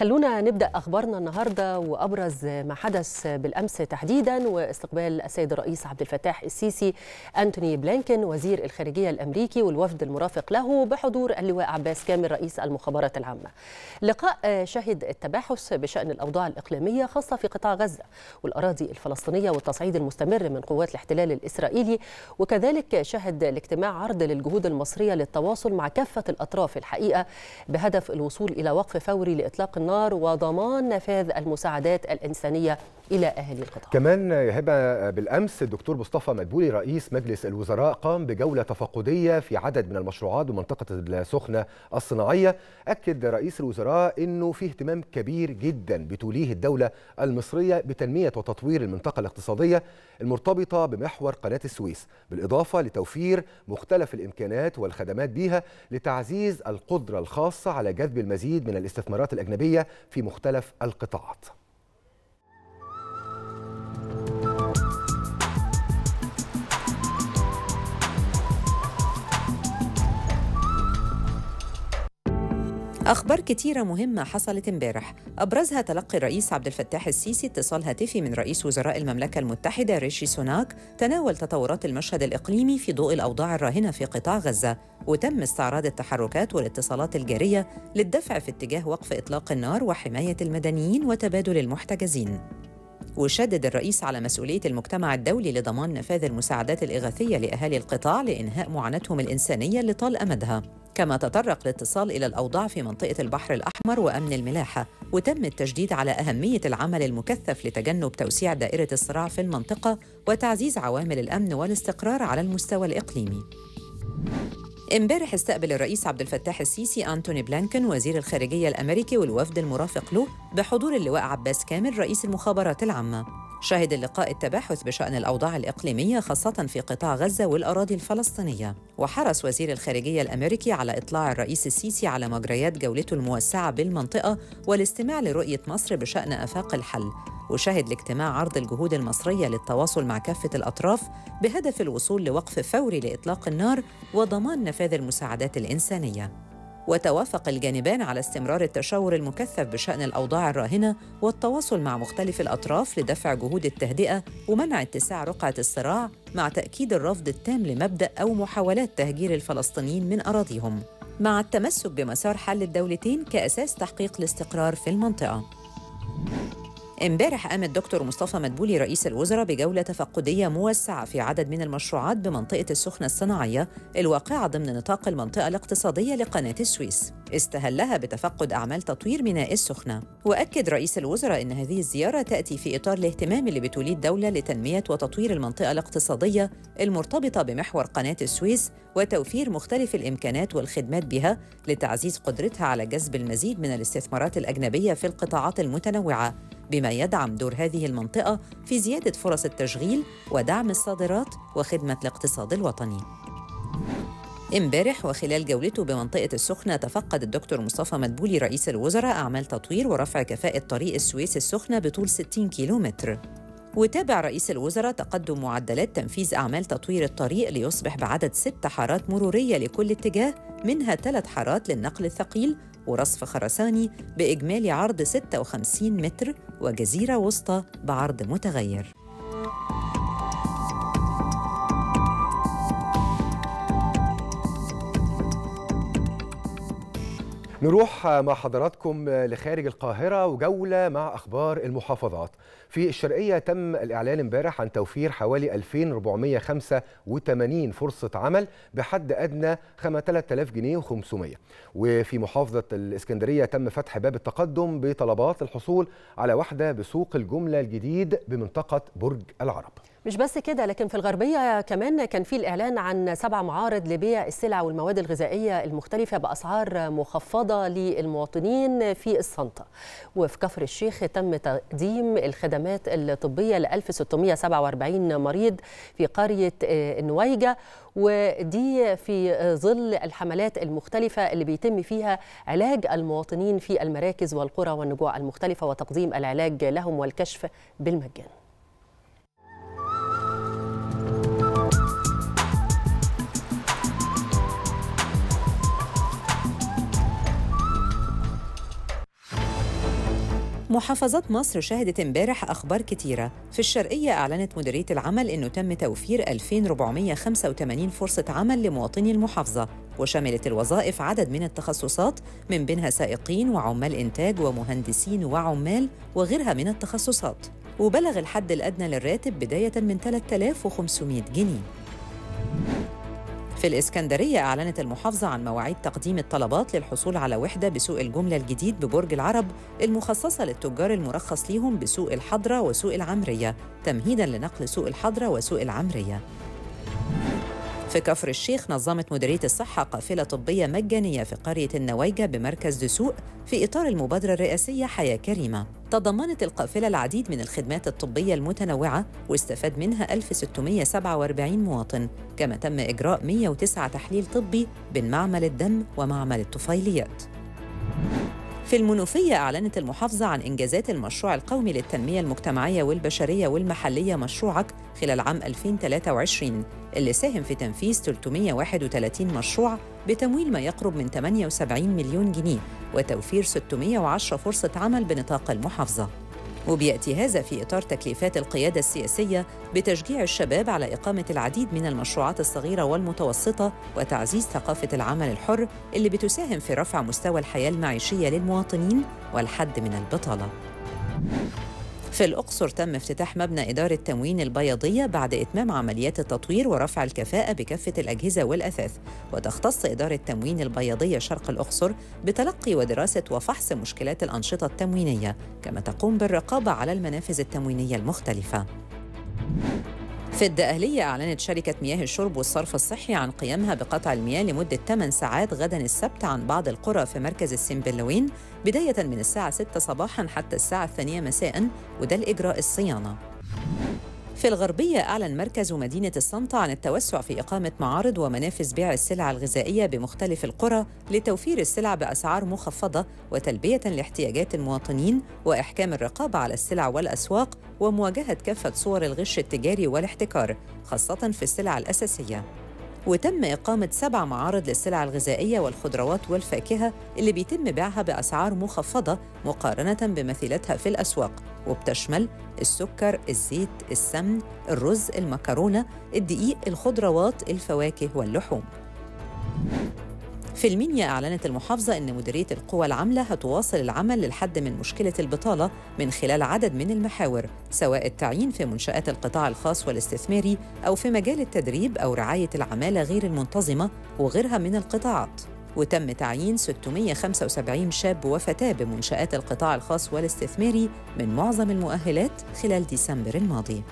خلونا نبدأ أخبارنا النهارده وأبرز ما حدث بالأمس تحديدا واستقبال السيد الرئيس عبد الفتاح السيسي أنتوني بلينكن وزير الخارجية الأمريكي والوفد المرافق له بحضور اللواء عباس كامل رئيس المخابرات العامة. لقاء شهد التباحث بشأن الأوضاع الإقليمية خاصة في قطاع غزة والأراضي الفلسطينية والتصعيد المستمر من قوات الاحتلال الإسرائيلي وكذلك شهد الاجتماع عرض للجهود المصرية للتواصل مع كافة الأطراف الحقيقة بهدف الوصول إلى وقف فوري لإطلاق النار وضمان نفاذ المساعدات الإنسانية إلى أهالي القطاع. كمان هبة بالأمس الدكتور مصطفى مدبولي رئيس مجلس الوزراء قام بجولة تفقدية في عدد من المشروعات بمنطقة السخنة الصناعية. أكد رئيس الوزراء أنه في اهتمام كبير جدا بتوليه الدولة المصرية بتنمية وتطوير المنطقة الاقتصادية المرتبطة بمحور قناة السويس بالإضافة لتوفير مختلف الإمكانات والخدمات بها لتعزيز القدرة الخاصة على جذب المزيد من الاستثمارات الأجنبية في مختلف القطاعات. أخبار كتيرة مهمة حصلت امبارح. أبرزها تلقي الرئيس عبد الفتاح السيسي اتصال هاتفي من رئيس وزراء المملكة المتحدة ريشي سوناك تناول تطورات المشهد الإقليمي في ضوء الأوضاع الراهنة في قطاع غزة. وتم استعراض التحركات والاتصالات الجارية للدفع في اتجاه وقف إطلاق النار وحماية المدنيين وتبادل المحتجزين. وشدد الرئيس على مسؤولية المجتمع الدولي لضمان نفاذ المساعدات الإغاثية لأهالي القطاع لإنهاء معاناتهم الإنسانية اللي طال أمدها. كما تطرق الاتصال إلى الأوضاع في منطقة البحر الأحمر وأمن الملاحة وتم التشديد على أهمية العمل المكثف لتجنب توسيع دائرة الصراع في المنطقة وتعزيز عوامل الأمن والاستقرار على المستوى الإقليمي. امبارح استقبل الرئيس عبد الفتاح السيسي أنتوني بلانكن وزير الخارجية الأمريكي والوفد المرافق له بحضور اللواء عباس كامل رئيس المخابرات العامة. شهد اللقاء التباحث بشأن الأوضاع الإقليمية خاصة في قطاع غزة والأراضي الفلسطينية. وحرص وزير الخارجية الأمريكي على إطلاع الرئيس السيسي على مجريات جولته الموسعة بالمنطقة والاستماع لرؤية مصر بشأن آفاق الحل. وشهد الاجتماع عرض الجهود المصرية للتواصل مع كافة الأطراف بهدف الوصول لوقف فوري لإطلاق النار وضمان نفاذ المساعدات الإنسانية. وتوافق الجانبان على استمرار التشاور المكثف بشأن الأوضاع الراهنة والتواصل مع مختلف الأطراف لدفع جهود التهدئة ومنع اتساع رقعة الصراع مع تأكيد الرفض التام لمبدأ أو محاولات تهجير الفلسطينيين من أراضيهم. مع التمسك بمسار حل الدولتين كأساس تحقيق الاستقرار في المنطقة. امبارح قام الدكتور مصطفى مدبولي رئيس الوزراء بجولة تفقدية موسعة في عدد من المشروعات بمنطقة السخنة الصناعية الواقعة ضمن نطاق المنطقة الاقتصادية لقناة السويس. استهلها بتفقد أعمال تطوير ميناء السخنة. وأكد رئيس الوزراء أن هذه الزيارة تأتي في إطار الاهتمام اللي بتوليه الدولة لتنمية وتطوير المنطقة الاقتصادية المرتبطة بمحور قناة السويس وتوفير مختلف الإمكانات والخدمات بها لتعزيز قدرتها على جذب المزيد من الاستثمارات الأجنبية في القطاعات المتنوعة. بما يدعم دور هذه المنطقة في زيادة فرص التشغيل ودعم الصادرات وخدمة الاقتصاد الوطني. امبارح وخلال جولته بمنطقة السخنة تفقد الدكتور مصطفى مدبولي رئيس الوزراء أعمال تطوير ورفع كفاءة طريق السويس السخنة بطول 60 كيلومتر وتابع رئيس الوزراء تقدم معدلات تنفيذ أعمال تطوير الطريق ليصبح بعدد ست حارات مرورية لكل اتجاه منها ثلاث حارات للنقل الثقيل ورصف خرساني بإجمالي عرض 56 متر وجزيرة وسطى بعرض متغير. نروح مع حضراتكم لخارج القاهرة وجولة مع أخبار المحافظات. في الشرقية تم الإعلان امبارح عن توفير حوالي 2485 فرصة عمل بحد أدنى 3000 جنيه و500 وفي محافظة الإسكندرية تم فتح باب التقدم بطلبات الحصول على وحدة بسوق الجملة الجديد بمنطقة برج العرب. مش بس كده لكن في الغربية كمان كان في الإعلان عن سبع معارض لبيع السلع والمواد الغذائية المختلفة بأسعار مخفضة للمواطنين في الصنطة وفي كفر الشيخ تم تقديم الخدمات الطبية ل 1647 مريض في قرية النويجة. ودي في ظل الحملات المختلفة اللي بيتم فيها علاج المواطنين في المراكز والقرى والنجوع المختلفة وتقديم العلاج لهم والكشف بالمجان. محافظات مصر شهدت امبارح أخبار كتيرة. في الشرقية أعلنت مديرية العمل أنه تم توفير 2485 فرصة عمل لمواطني المحافظة وشملت الوظائف عدد من التخصصات من بينها سائقين وعمال إنتاج ومهندسين وعمال وغيرها من التخصصات. وبلغ الحد الأدنى للراتب بداية من 3500 جنيه. في الإسكندرية أعلنت المحافظة عن مواعيد تقديم الطلبات للحصول على وحدة بسوق الجملة الجديد ببرج العرب المخصصة للتجار المرخص ليهم بسوق الحضرة وسوق العمرية تمهيداً لنقل سوق الحضرة وسوق العمرية. في كفر الشيخ نظمت مديرية الصحة قافلة طبية مجانية في قرية النويجة بمركز دسوق في إطار المبادرة الرئاسية حياة كريمة. تضمنت القافلة العديد من الخدمات الطبية المتنوعة واستفاد منها 1647 مواطن كما تم إجراء 109 تحليل طبي بين معمل الدم ومعمل الطفيليات. في المنوفية أعلنت المحافظة عن إنجازات المشروع القومي للتنمية المجتمعية والبشرية والمحلية مشروعك خلال عام 2023 اللي ساهم في تنفيذ 331 مشروع بتمويل ما يقرب من 78 مليون جنيه وتوفير 610 فرصة عمل بنطاق المحافظة. وبيأتي هذا في إطار تكليفات القيادة السياسية بتشجيع الشباب على إقامة العديد من المشروعات الصغيرة والمتوسطة وتعزيز ثقافة العمل الحر اللي بتساهم في رفع مستوى الحياة المعيشية للمواطنين والحد من البطالة. في الأقصر تم افتتاح مبنى إدارة تموين البياضية بعد إتمام عمليات التطوير ورفع الكفاءة بكافة الأجهزة والأثاث. وتختص إدارة تموين البياضية شرق الأقصر بتلقي ودراسة وفحص مشكلات الأنشطة التموينية كما تقوم بالرقابة على المنافذ التموينية المختلفة. في الدقهلية أعلنت شركة مياه الشرب والصرف الصحي عن قيامها بقطع المياه لمدة 8 ساعات غدا السبت عن بعض القرى في مركز السنبلاوين بداية من الساعة 6 صباحاً حتى الساعة الثانية مساءً وده الإجراء الصيانة. في الغربية أعلن مركز مدينة الصنطة عن التوسع في إقامة معارض ومنافذ بيع السلع الغذائية بمختلف القرى لتوفير السلع بأسعار مخفضة وتلبية لاحتياجات المواطنين وإحكام الرقابة على السلع والأسواق ومواجهة كافة صور الغش التجاري والاحتكار خاصة في السلع الأساسية. وتم إقامة سبع معارض للسلع الغذائية والخضروات والفاكهة اللي بيتم بيعها بأسعار مخفضة مقارنة بمثيلتها في الأسواق وبتشمل السكر، الزيت، السمن، الرز، المكرونة، الدقيق، الخضروات، الفواكه واللحوم. في المنيا أعلنت المحافظة أن مديرية القوى العاملة هتواصل العمل للحد من مشكلة البطالة من خلال عدد من المحاور سواء التعيين في منشآت القطاع الخاص والاستثماري أو في مجال التدريب أو رعاية العمالة غير المنتظمة وغيرها من القطاعات. وتم تعيين 675 شاب وفتاة بمنشآت القطاع الخاص والاستثماري من معظم المؤهلات خلال ديسمبر الماضي.